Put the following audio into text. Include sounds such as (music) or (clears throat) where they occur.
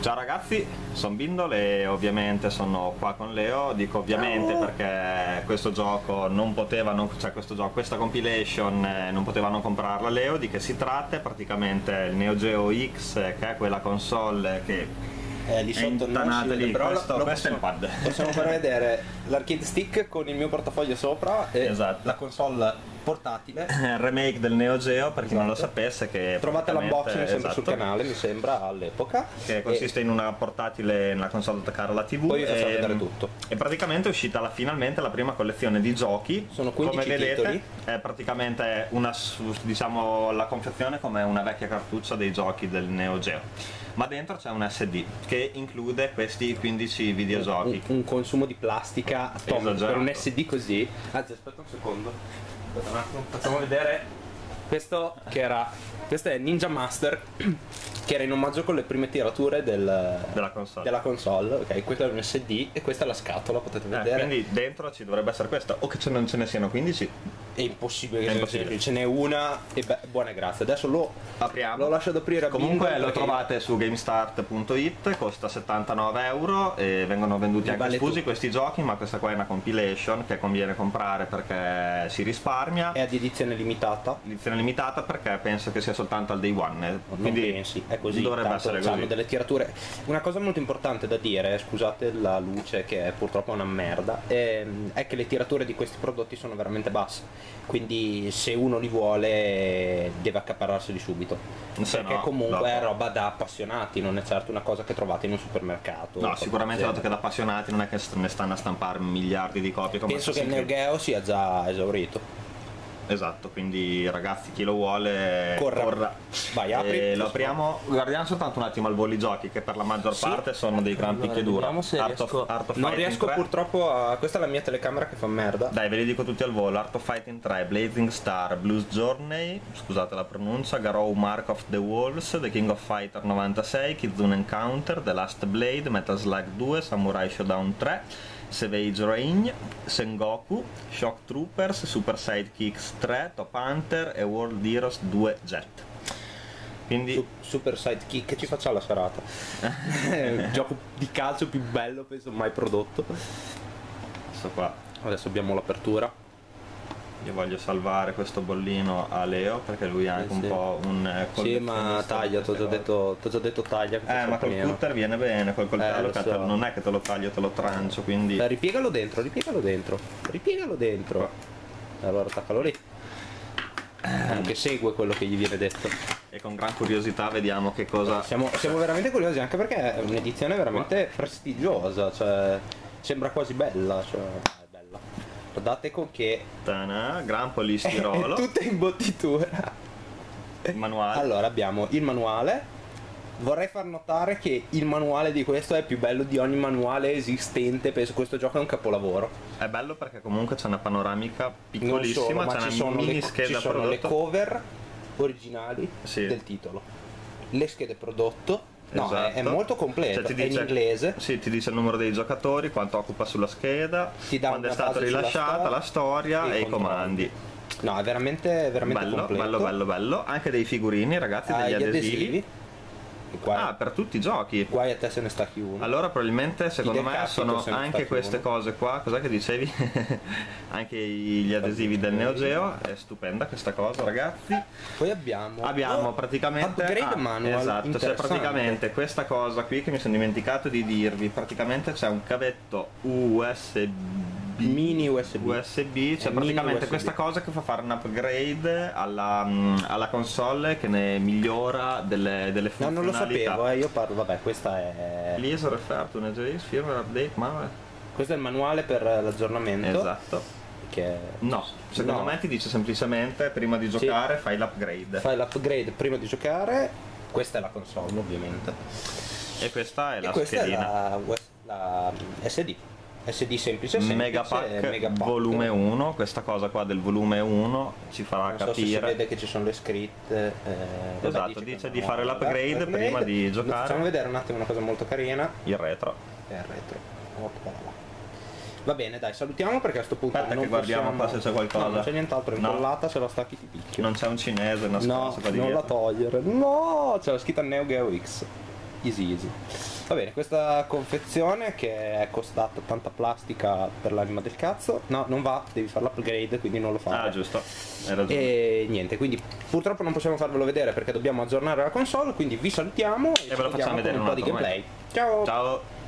Ciao ragazzi, sono Bindol e ovviamente sono qua con Leo. Dico ovviamente Ciao. perché questo gioco non poteva, non, cioè questo gioco, questa compilation eh, non poteva non comprarla Leo. Di che si tratta? È praticamente il Neo Geo X, eh, che è quella console che Eh, lì sotto vede, lì. però lo- Questo, lo questo è il possiamo- pad. Possiamo far vedere l'arcade stick con il mio portafoglio sopra e Esatto. la console portatile. il remake del Neo Geo, per chi non lo Esatto. sapesse, che Trovate l'unboxing sempre sul esatto, canale, mi sembra, all'epoca. che consiste in una portatile nella console da attaccare alla TV Poi vi faccio e, vedere tutto. e praticamente è uscita la- finalmente la prima collezione di giochi Sono 15 come vedete titoli. è praticamente una diciamo la confezione come una vecchia cartuccia dei giochi del Neo Geo ma dentro c'è un SD che include questi 15 videogiochi Un, un consumo di plastica atomico per un SD così. Anzi, aspetta un secondo. Aspetta un attimo, facciamo vedere. Questo che era. Questo è Ninja Master, (clears throat) che era in omaggio con le prime tirature del- della console della console. Ok, questo è un SD e questa è la scatola, potete Eh, vedere. quindi dentro ci dovrebbe essere questo o che non ce ne siano 15 È impossibile che ce impossibile. n'è una e beh, buone grazie. Adesso lo, apriamo lo lascio ad aprire Comunque lo trovate su GameStart.it, costa 79 euro e vengono venduti Mi anche vale tutto. questi giochi, ma questa qua è una compilation che conviene comprare perché si risparmia. È ad edizione limitata. Edizione limitata perché penso che sia soltanto al day one. Non Quindi pensi, è così. dovrebbe essere così. delle tirature. Una cosa molto importante da dire, scusate la luce che è purtroppo una merda, è, è che le tirature di questi prodotti sono veramente basse. Quindi se uno li vuole deve accaparrarseli subito. Se perché no, comunque dopo- è roba da appassionati, non è certo una cosa che trovate in un supermercato. No, sicuramente dato che da appassionati non è che ne stanno a stampare miliardi di copie Penso che il Neo. Geo sia già esaurito. Esatto, quindi ragazzi chi lo vuole Corra. Vai, apri. E lo apriamo, guardiamo soltanto un attimo al volo i giochi che per la maggior Sì. parte sono dei gran Allora, picchiadura. vediamo se Art of, Art of Non riesco 3. purtroppo a. Questa è la mia telecamera che fa merda. Dai, ve li dico tutti al volo. Art of Fighting 3, Blazing Star, Blues Journey, scusate la pronuncia, Garou Mark of the Wolves, The King of Fighter 96, Kizune Encounter, The Last Blade, Metal Slug 2, Samurai Showdown 3, Savage Reign, Sengoku, Shock Troopers, Super Sidekicks 3, Top Hunter e World Heroes 2 Jet. Quindi Su- Super Sidekick ci faccia la serata. il (laughs) gioco di calcio più bello penso mai prodotto. questo qua Adesso abbiamo l'apertura. Io voglio salvare questo bollino a Leo perché lui è anche Sì, un sì. po' un eh, Sì, ma taglia, ti ho già detto, detto taglia. che Eh, ma col cutter viene bene, col coltello Eh, che so. non è che te lo taglio, te lo trancio, quindi... Dai, ripiegalo dentro, ripiegalo dentro. Ripiegalo dentro. Allora attaccalo lì. Anche segue quello che gli viene detto. E con gran curiosità vediamo che cosa... Siamo, siamo veramente curiosi anche perché è un'edizione veramente prestigiosa, cioè sembra quasi bella, cioè. Guardate con che Tana, gran polistirolo, (laughs) Tutte in bottitura. manuale. Allora abbiamo il manuale. Vorrei far notare che il manuale di questo è più bello di ogni manuale esistente. Penso questo gioco è un capolavoro. È bello perché comunque c'è una panoramica piccolissima, c'è ci una sono, mini le, scheda ci sono le prodotto. cover originali Sì. del titolo. Le schede prodotto. No, è- è, Esatto. molto completo. Cioè, è in dice- inglese. Sì, ti dice il numero dei giocatori, quanto occupa sulla scheda, quando è stata rilasciata, la storia e e i comandi. No, è veramente, veramente Bello, completo. bello, bello, bello. Anche dei figurini, ragazzi, degli gli adesivi. E Qua, Ah, per tutti i giochi. guai a te se ne stacchi uno. Allora probabilmente secondo me sono se anche queste uno. cose qua, cos'è che dicevi? (laughs) anche gli adesivi del Neo Geo, è stupenda questa cosa ragazzi. Poi abbiamo Abbiamo Oh, praticamente upgrade ah, manual. Esatto, c'è interessante. praticamente questa cosa qui che mi sono dimenticato di dirvi, praticamente c'è un cavetto USB mini USB. USB, c'è È praticamente USB. questa cosa che fa fare un upgrade alla, mm, alla console che ne migliora delle, delle No, non lo funzionalità. sapevo, eh, io parlo, vabbè, questa è Please refer to NGX firmware update ma questo è il manuale per l'aggiornamento Esatto. che No, secondo No. me ti dice semplicemente prima di giocare fai l'upgrade. fai l'upgrade prima di giocare. Questa è la console, ovviamente. E questa è E la questa schedina. è la, la SD. SD semplice, semplice Megapack, Megapack. volume 1, questa cosa qua del volume 1 ci farà Non so se si capire. vede che ci sono le scritte. eh, Esatto, dice non di fare l'upgrade prima di giocare. Facciamo vedere un attimo una cosa molto carina. il retro. È il retro. Va bene, dai, salutiamo perché a sto punto Aspetta non che guardiamo possiamo... qua se c'è qualcosa. No, non c'è nient'altro, No. incollata, se la stacchi ti picchio. Non c'è un cinese no, qua di non la dietro. togliere. No, c'è la scritta Neo Geo X. Easy easy. Va bene, questa confezione che è costata tanta plastica per l'anima del cazzo, no, non va, devi fare l'upgrade, quindi non lo fare. Ah, giusto. Hai ragione. E niente, quindi purtroppo non possiamo farvelo vedere perché dobbiamo aggiornare la console, quindi vi salutiamo E ve lo ci facciamo vedere con un po' di un gameplay. Ciao! Ciao.